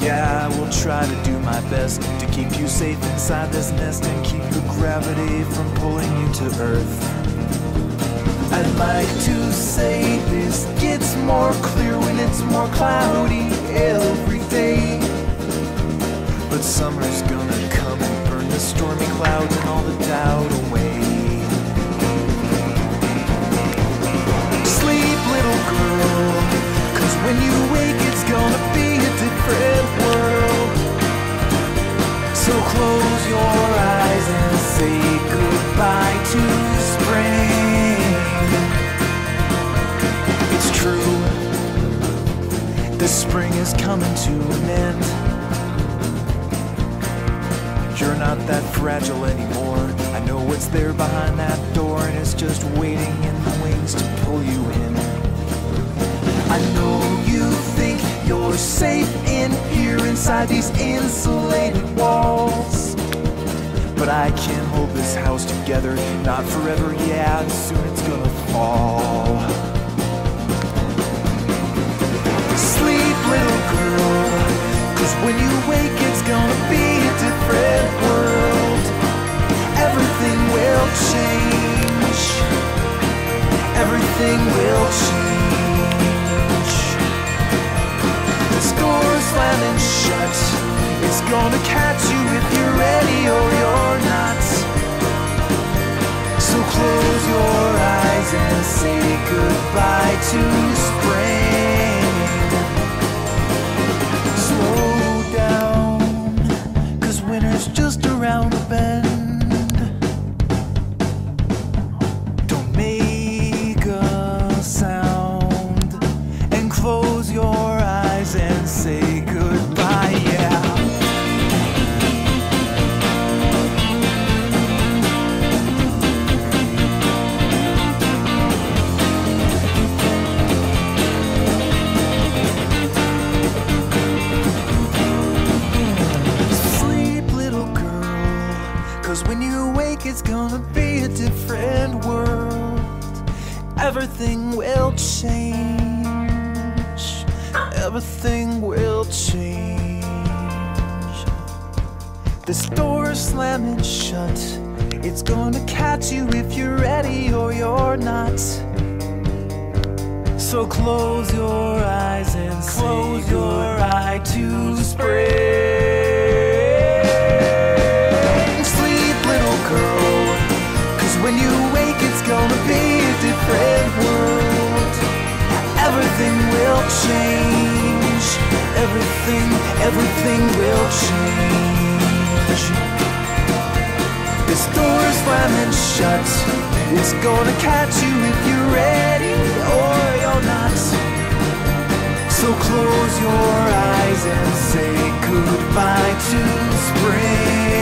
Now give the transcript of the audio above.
Yeah, I will try to do my best to keep you safe inside this nest and keep your gravity from pulling you to earth. I'd like to say this gets more clear when it's more cloudy every day. But summer's gonna come and burn the stormy clouds and all the doubt away. The spring is coming to an end. You're not that fragile anymore. I know what's there behind that door, and it's just waiting in the wings to pull you in. I know you think you're safe in here inside these insulated walls. But I can't hold this house together, not forever, yeah, and soon it's gonna fall. Everything will change. This door slamming shut, it's gonna catch you if you're ready or you're not. So close your eyes and say goodbye to Everything will change. Everything will change. This door is slamming shut. It's gonna catch you if you're ready or you're not. So close your eyes will change. Everything, everything will change. This door is slamming shut. It's gonna catch you if you're ready or you're not. So close your eyes and say goodbye to spring.